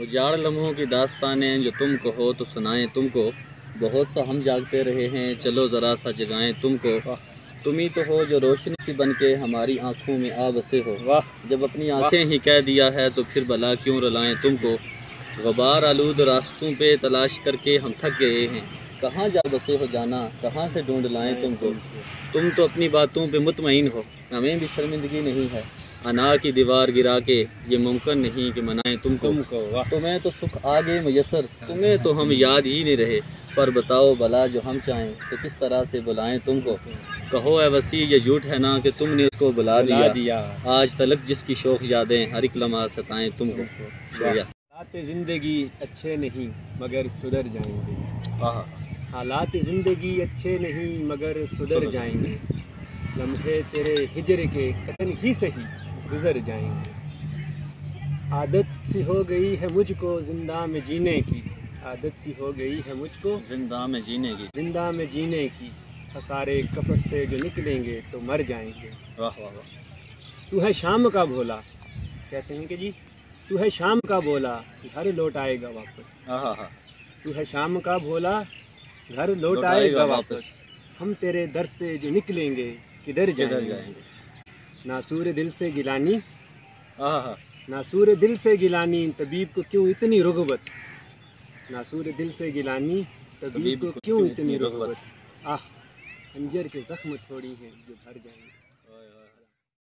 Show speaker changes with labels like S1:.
S1: उजाड़ लम्हों की दास्तानें जो तुम कहो तो सुनाएँ तुमको। बहुत सा हम जागते रहे हैं चलो ज़रा सा जगाएँ तुमको। तुम ही तो हो जो रोशनी सी बन के हमारी आँखों में आ बसे हो।
S2: वाह।
S1: जब अपनी आँखें ही कह दिया है तो फिर भला क्यों रुलाएँ तुमको? गबार आलूद रास्तों पे तलाश करके हम थक गए हैं। कहाँ जा बसे हो जाना कहाँ से ढूंढ लाएँ तुमको? तुम तो अपनी बातों पे मुतमिन हो। हमें भी शर्मिंदगी नहीं है। अनार की दीवार गिरा के ये मुमकिन नहीं कि मनाएँ तुमको।
S2: तुमको
S1: तुम्हें तो सुख आगे मैसर तुम्हें तो हम याद ही नहीं रहे। पर बताओ भला जो हम चाहें तो किस तरह से बुलाएँ तुमको? कहो ए वसी ये झूठ है ना कि तुमने उसको बुला दिया।
S2: दिया।
S1: आज तलक जिसकी शौक यादें हर एक लम्हा सताएँ तुमको।
S2: हालात ज़िंदगी अच्छे नहीं मगर सुधर जाएँगे।
S1: हाँ
S2: हालात ज़िंदगी अच्छे नहीं मगर सुधर। जाएँगे। लम्हे तेरे हिजर के कतन ही सही। गुजर जाएँगे। आदत सी हो गई है मुझको ज़िंदा में जीने की। आदत सी हो गई है मुझको
S1: ज़िंदा में जीने की।
S2: ज़िंदा में जीने की। हसारे कफस से जो निकलेंगे तो मर जाएँगे।
S1: वाह वाह वाह।
S2: तू है शाम का भोला। कहते हैं कि जी तू है शाम का भोला घर लौट आएगा वापस। तू है शाम का भोला घर लौट आएगा वापस। हम तेरे दर से जो निकलेंगे किधर
S1: किधर
S2: जाएँगे? नासूर दिल से गिलानी।
S1: ना हाँ
S2: नासूर दिल से गिलानी तबीब को क्यों इतनी रुगबत ना नासूर दिल से गिलानी तबीब को क्यों इतनी रुगबत आह खंजर के जख्म थोड़ी हैं जो भर जाएँगे।